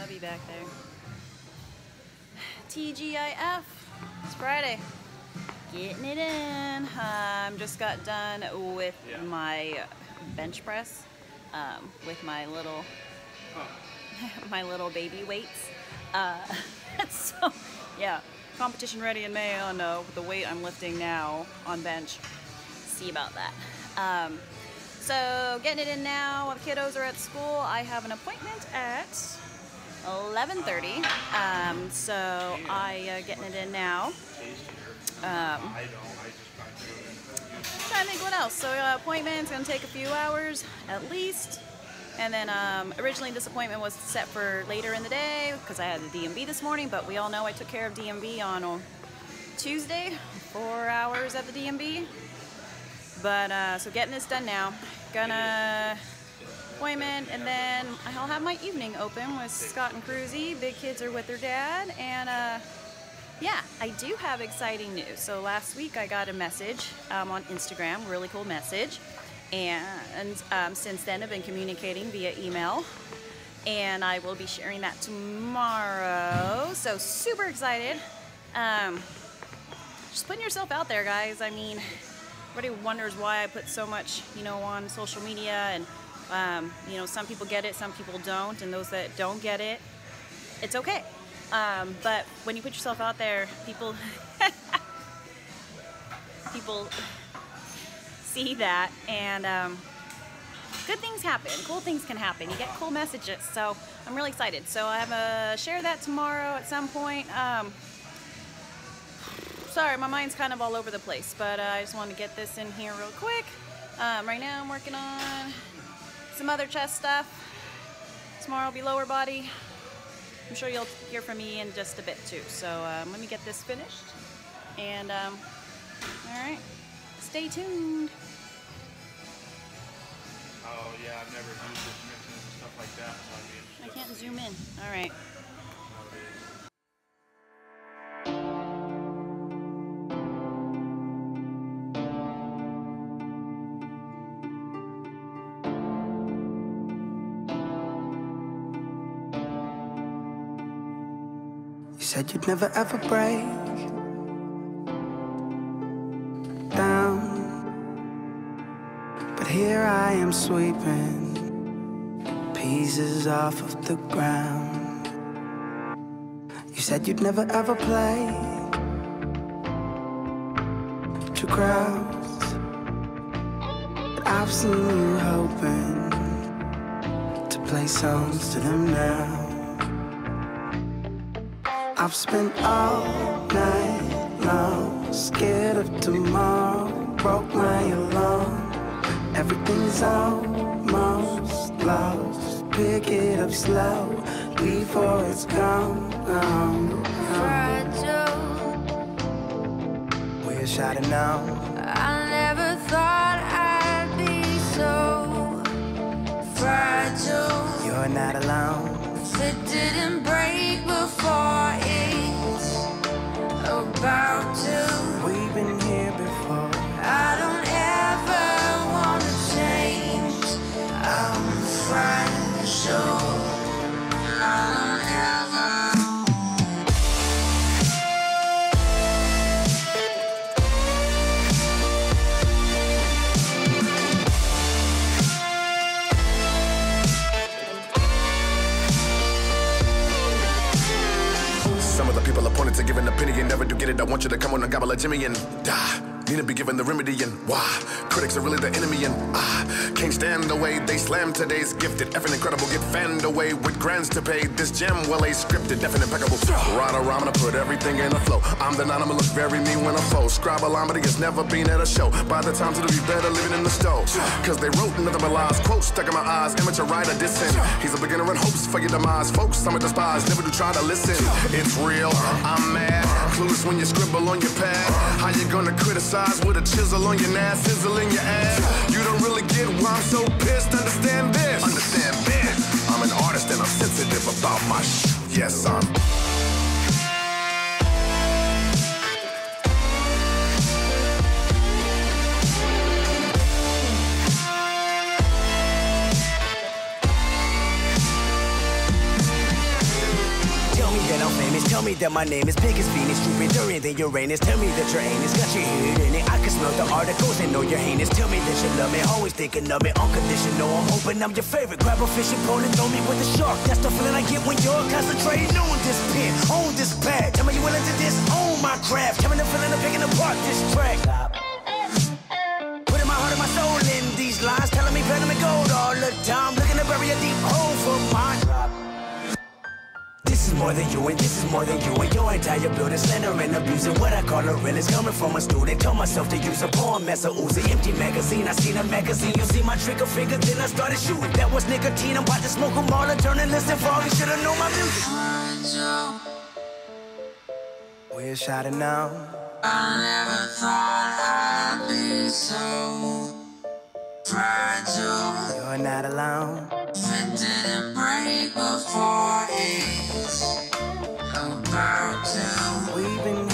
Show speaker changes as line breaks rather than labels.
hubby back there. TGIF. It's Friday. Getting it in. Um, just got done with
Yeah.
my bench press um, with my little
Huh.
my little baby weights. Uh, so yeah, competition ready in May on uh, the weight I'm lifting now on bench. See about that. Um, so getting it in now the kiddos are at school. I have an appointment at 11:30. Um, so I uh, getting it in now. Um,
to
trying to think what else. So uh, appointment's gonna take a few hours at least. And then um, originally this appointment was set for later in the day because I had the DMV this morning, but we all know I took care of DMV on Tuesday, four hours at the DMV. But uh, so getting this done now, gonna appointment, and then I'll have my evening open with Scott and Cruzy. Big kids are with their dad, and uh, yeah, I do have exciting news. So last week I got a message um, on Instagram, really cool message, and um, since then I've been communicating via email, and I will be sharing that tomorrow. So super excited. Um, just putting yourself out there, guys. I mean, everybody wonders why I put so much, you know, on social media, and um, you know, some people get it, some people don't, and those that don't get it, it's okay. Um, but when you put yourself out there, people people see that, and um, good things happen. Cool things can happen. You get cool messages, so I'm really excited. So I have a share that tomorrow at some point. Um, sorry, my mind's kind of all over the place, but uh, I just wanted to get this in here real quick. Um, right now, I'm working on some other chest stuff. Tomorrow will be lower body. I'm sure you'll hear from me in just a bit too. So um, let me get this finished. And um, all right, stay tuned.
Oh yeah, I've never used this and stuff like that, so
I can't zoom in. All right.
Said you'd never ever break down. But here I am sweeping pieces off of the ground. You said you'd never ever play to crowds. But I've seen you hoping to play songs to them now. I've spent all night long scared of tomorrow. Broke my alarm. Everything's almost lost. Pick it up slow before it's gone. gone, gone.
fragile.
We're shouting now.
I never thought I'd be so fragile.
You're not alone.
It didn't about
people appointed to give an opinion never do get it. I want you to come on and gobble a Jimmy and die. Need to be given the remedy and why? Critics are really the enemy and ah, can't stand the way they slam today's gifted. Effing incredible, get fanned away with grants to pay. This gem well a scripted, definite impeccable. Right or I'm gonna put everything in a flow. I'm the non, I'ma look very mean when I foe. Scribalometer has never been at a show. By the time it'll be better living in the stove. Cause they wrote nothing but lies. Quotes stuck in my eyes, amateur writer dissing. He's a beginner in hopes for your demise. Folks, some of despise, never do try to listen. It's real, I'm mad. Clueless when you scribble on your pad. How you gonna criticize with a chisel on your ass, sizzle in your ass? You don't really get why I'm so pissed. Understand this. Understand this. I'm an artist and I'm sensitive about my sh. Yes, I'm.
Tell me that my name is big as Venus, Jupiter, than Uranus. Tell me that your anus got your head in it. I can smell the articles and know you're heinous. Tell me that you love me, always thinking of me. Unconditional, I'm hoping I'm your favorite. Grab a fishing pole and throw me with a shark. That's the feeling I get when you're concentrating on this pen, on this pad. Tell me you willing to disown my craft. Tell me the feeling of picking apart this track. Putting more than you and this is more than you and your entire building slander and abusing what I call a realist coming from a student. Told myself to use a poem as a Uzi, empty magazine. I seen a magazine, you see my trigger finger, then I started shooting. That was nicotine. I'm about to smoke them all. A journalist and fall. You should've known my music.
We're shouting now.
I never thought I'd be so fragile.
You're not alone.
Sun didn't break before. About to. We've been